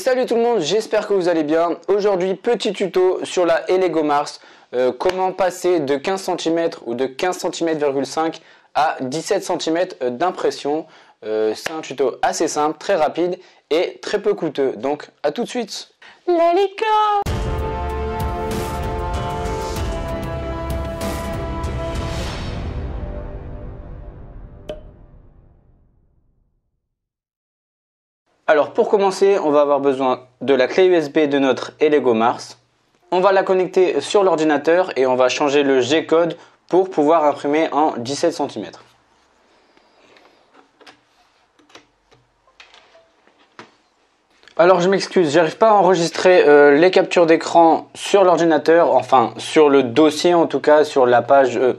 salut tout le monde, j'espère que vous allez bien. Aujourd'hui, petit tuto sur la Elego Mars. Euh, comment passer de 15 cm ou de 15 cm,5 à 17 cm d'impression. Euh, c'est un tuto assez simple, très rapide et très peu coûteux. Donc à tout de suite. Alors pour commencer, on va avoir besoin de la clé USB de notre Elego Mars. On va la connecter sur l'ordinateur et on va changer le G-code pour pouvoir imprimer en 17 cm. Alors je m'excuse, j'arrive pas à enregistrer euh, les captures d'écran sur l'ordinateur, enfin sur le dossier en tout cas, sur la page, euh,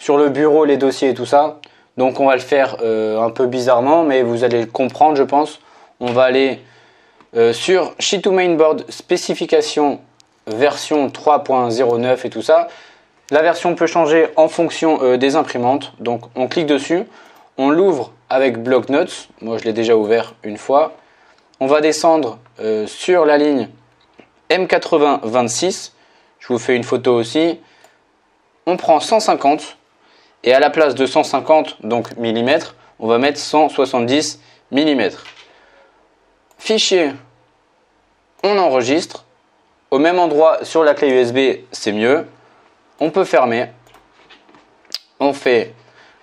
sur le bureau, les dossiers et tout ça. Donc on va le faire euh, un peu bizarrement, mais vous allez le comprendre je pense on va aller euh, sur to Mainboard spécification version 3.09 et tout ça. La version peut changer en fonction euh, des imprimantes. Donc on clique dessus, on l'ouvre avec Block Notes. Moi je l'ai déjà ouvert une fois. On va descendre euh, sur la ligne M8026. Je vous fais une photo aussi. On prend 150 et à la place de 150 donc millimètres, on va mettre 170 mm. Fichier, on enregistre. Au même endroit sur la clé USB, c'est mieux. On peut fermer. On fait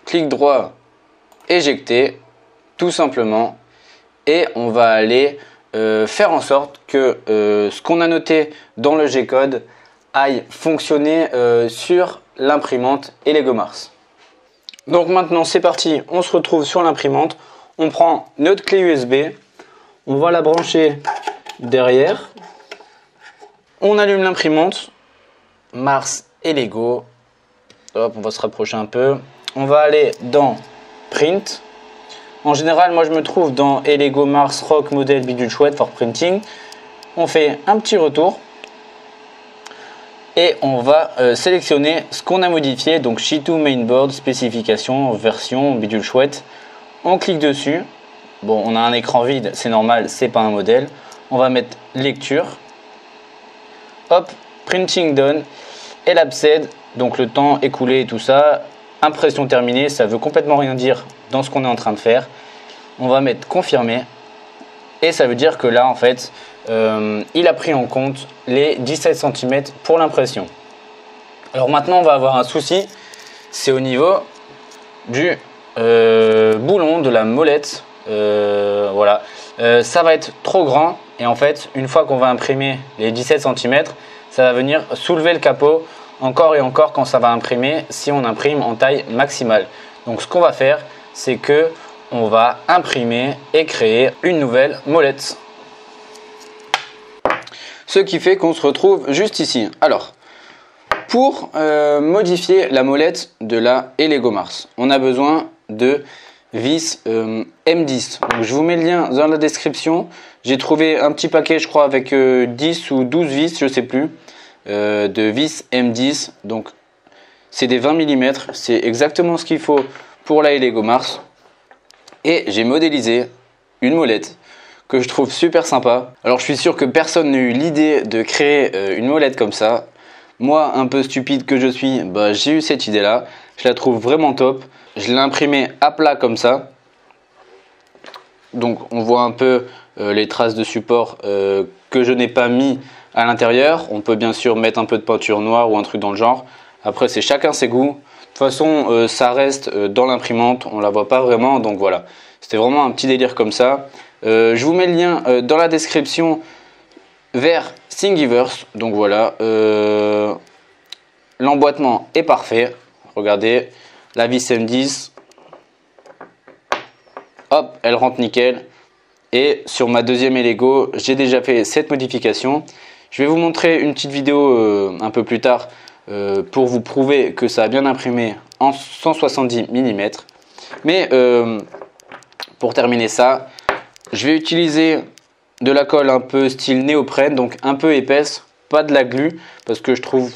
clic droit, éjecter, tout simplement. Et on va aller euh, faire en sorte que euh, ce qu'on a noté dans le G-code aille fonctionner euh, sur l'imprimante et les Mars. Donc maintenant c'est parti, on se retrouve sur l'imprimante, on prend notre clé USB, on va la brancher derrière. On allume l'imprimante. Mars et. Hop, on va se rapprocher un peu. On va aller dans Print. En général, moi je me trouve dans Lego Mars Rock Model Bidule Chouette for Printing. On fait un petit retour. Et on va euh, sélectionner ce qu'on a modifié. Donc Sheet 2 Mainboard, spécification, version, bidule chouette. On clique dessus. Bon, on a un écran vide, c'est normal, c'est pas un modèle. On va mettre lecture. Hop, printing done. Et l'abcède, donc le temps écoulé et tout ça. Impression terminée, ça veut complètement rien dire dans ce qu'on est en train de faire. On va mettre confirmer. Et ça veut dire que là, en fait, euh, il a pris en compte les 17 cm pour l'impression. Alors maintenant, on va avoir un souci. C'est au niveau du euh, boulon de la molette euh, voilà. Euh, ça va être trop grand et en fait, une fois qu'on va imprimer les 17 cm, ça va venir soulever le capot encore et encore quand ça va imprimer si on imprime en taille maximale. Donc ce qu'on va faire, c'est que on va imprimer et créer une nouvelle molette. Ce qui fait qu'on se retrouve juste ici. Alors, pour euh, modifier la molette de la Elego Mars, on a besoin de vis euh, M10. je vous mets le lien dans la description. J'ai trouvé un petit paquet, je crois, avec 10 euh, ou 12 vis, je sais plus, euh, de vis M10. Donc, c'est des 20 mm. C'est exactement ce qu'il faut pour la Lego Mars. Et j'ai modélisé une molette que je trouve super sympa. Alors, je suis sûr que personne n'a eu l'idée de créer une molette comme ça. Moi, un peu stupide que je suis, bah, j'ai eu cette idée-là. Je la trouve vraiment top. Je l'ai imprimé à plat comme ça. Donc on voit un peu euh, les traces de support euh, que je n'ai pas mis à l'intérieur. On peut bien sûr mettre un peu de peinture noire ou un truc dans le genre. Après c'est chacun ses goûts. De toute façon euh, ça reste dans l'imprimante, on la voit pas vraiment. Donc voilà, c'était vraiment un petit délire comme ça. je vous mets le lien dans la description vers Thingiverse. Donc voilà, l'emboîtement est parfait. Regardez, la vis M10, hop, elle rentre nickel. Et sur ma deuxième Lego, j'ai déjà fait cette modification. Je vais vous montrer une petite vidéo euh, un peu plus tard euh, pour vous prouver que ça a bien imprimé en 170 mm. Mais euh, pour terminer ça, je vais utiliser de la colle un peu style néoprène, donc un peu épaisse, pas de la glu, parce que je trouve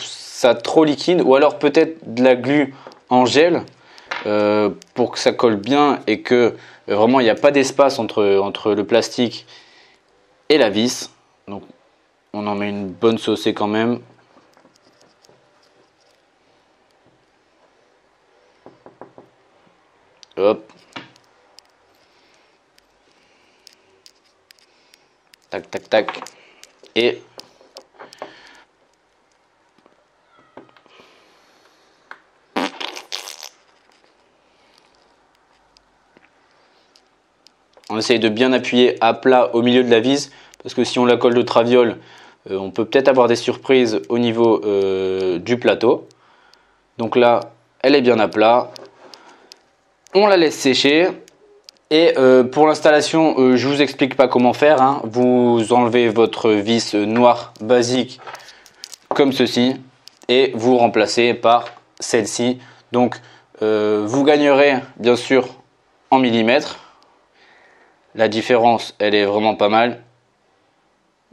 trop liquide, ou alors peut-être de la glu en gel euh, pour que ça colle bien et que euh, vraiment il n'y a pas d'espace entre, entre le plastique et la vis. Donc on en met une bonne saucée quand même. Hop. Tac, tac, tac. Et essaye de bien appuyer à plat au milieu de la vis parce que si on la colle de traviole, euh, on peut peut-être avoir des surprises au niveau euh, du plateau. Donc là, elle est bien à plat. On la laisse sécher. Et euh, pour l'installation, je vous explique pas comment faire. Hein. Vous enlevez votre vis noire basique comme ceci et vous remplacez par celle-ci. Donc vous gagnerez bien sûr en millimètres. La différence, elle est vraiment pas mal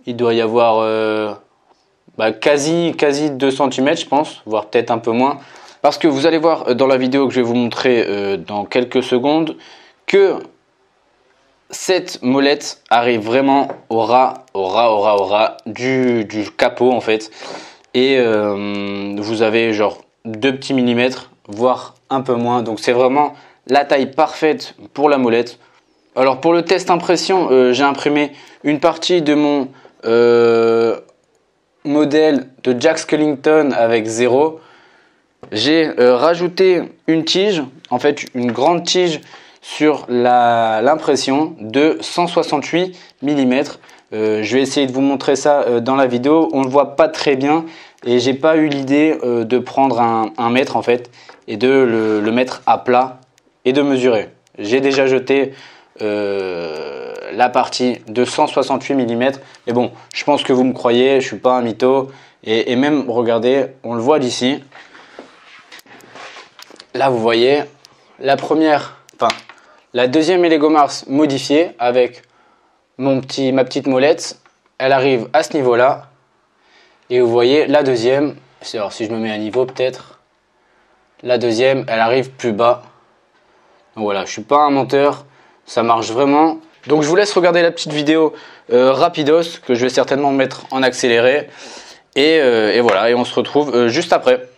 il doit y avoir euh, bah, quasi, quasi 2 cm, je pense, voire peut-être un peu moins. Parce que vous allez voir dans la vidéo que je vais vous montrer euh, dans quelques secondes que cette molette arrive vraiment au ras, au ras, au ras, au ras du, capot en fait. Et euh, vous avez genre 2 petits millimètres, voire un peu moins. Donc c'est vraiment la taille parfaite pour la molette. Alors pour le test impression, j'ai imprimé une partie de mon euh, modèle de Jack Skellington avec 0. J'ai euh, rajouté une tige, en fait une grande tige sur l'impression de 168 mm. Euh, je vais essayer de vous montrer ça dans la vidéo. On ne le voit pas très bien et j'ai pas eu l'idée de prendre un, mètre en fait et de le, mettre à plat et de mesurer. J'ai déjà jeté la partie de 168 mm. Et bon, je pense que vous me croyez, je suis pas un mytho. Et, même, regardez, on le voit d'ici. Là, vous voyez la première, enfin, la deuxième Lego Mars modifiée avec mon petit, ma petite molette. Elle arrive à ce niveau-là. Et vous voyez la deuxième, alors si je me mets à niveau peut-être, la deuxième, elle arrive plus bas. Donc voilà, je suis pas un menteur, ça marche vraiment. Donc je vous laisse regarder la petite vidéo euh, rapidos que je vais certainement mettre en accéléré. Et, euh, et voilà, et on se retrouve euh, juste après.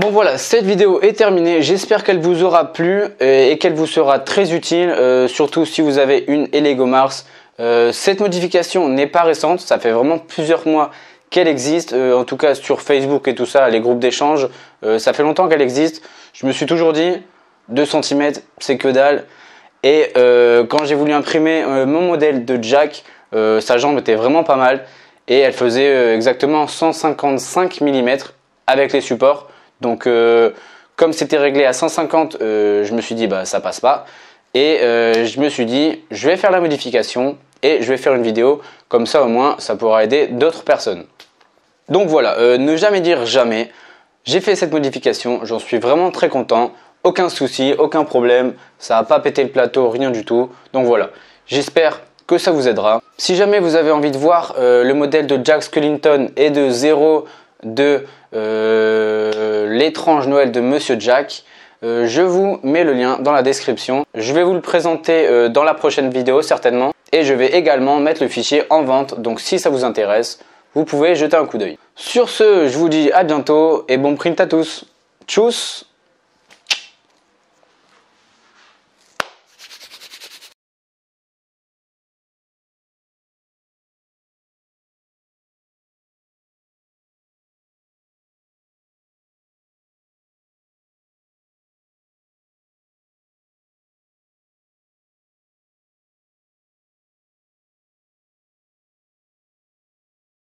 Bon voilà, cette vidéo est terminée. J'espère qu'elle vous aura plu euh, et qu'elle vous sera très utile, euh, surtout si vous avez une Lego Mars. Euh, cette modification n'est pas récente, ça fait vraiment plusieurs mois qu'elle existe, en tout cas sur Facebook et tout ça, les groupes d'échange, ça fait longtemps qu'elle existe. Je me suis toujours dit, 2 cm, c'est que dalle. Et quand j'ai voulu imprimer mon modèle de Jack, sa jambe était vraiment pas mal et elle faisait exactement 155 mm avec les supports. Donc euh, comme c'était réglé à 150, euh, je me suis dit bah ça passe pas. Et euh, je me suis dit je vais faire la modification et je vais faire une vidéo. Comme ça au moins ça pourra aider d'autres personnes. Donc voilà, ne jamais dire jamais. J'ai fait cette modification, j'en suis vraiment très content. Aucun souci, aucun problème, ça n'a pas pété le plateau, rien du tout. Donc voilà, j'espère que ça vous aidera. Si jamais vous avez envie de voir le modèle de Jack Skellington et de 0 de l'étrange Noël de Monsieur Jack. Euh, je vous mets le lien dans la description. Je vais vous le présenter euh, dans la prochaine vidéo certainement. Et je vais également mettre le fichier en vente. Donc si ça vous intéresse, vous pouvez jeter un coup d'œil. Sur ce, je vous dis à bientôt et bon print à tous. Tchuss